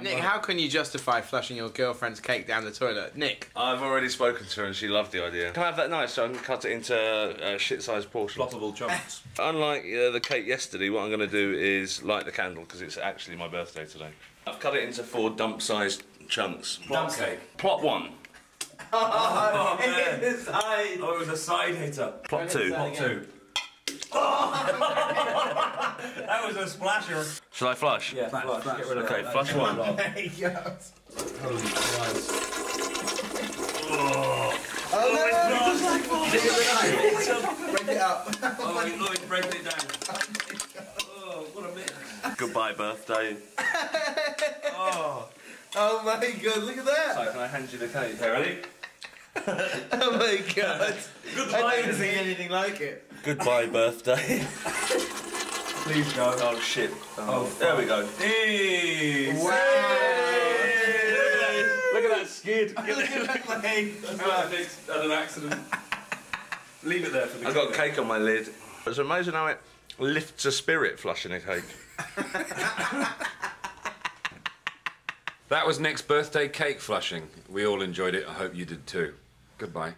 Nick, how can you justify flushing your girlfriend's cake down the toilet? Nick. I've already spoken to her and she loved the idea. Can I have that knife so I can cut it into uh, shit-sized portions? Ploppable chunks. Unlike uh, the cake yesterday, what I'm going to do is light the candle because it's actually my birthday today. I've cut it into four dump-sized chunks. Dump cake. Plot one, Oh, man. the side. Oh, it was a side hitter. plot two. Plot two. that was a splasher. Shall I flush? Yeah, flush. Get rid of Okay, flush one. There he goes. Holy Christ. Oh. Oh, oh, break it up. Oh, he- oh, he's breaking it down. Oh, what a mess. Goodbye, birthday. Oh. Oh my god, look at that. So can I hand you the cake? Okay, ready? Oh my god. I never seen anything like it. Goodbye, birthday. Please go. oh shit. Oh, oh there we go. Hey. Wow. Look at that skid. Look at that leg. Oh, Nick's had an accident. Leave it there for the I've got cake on my lid. It's amazing how it lifts a spirit flushing a cake. That was Nick's birthday cake flushing. We all enjoyed it. I hope you did too. Goodbye.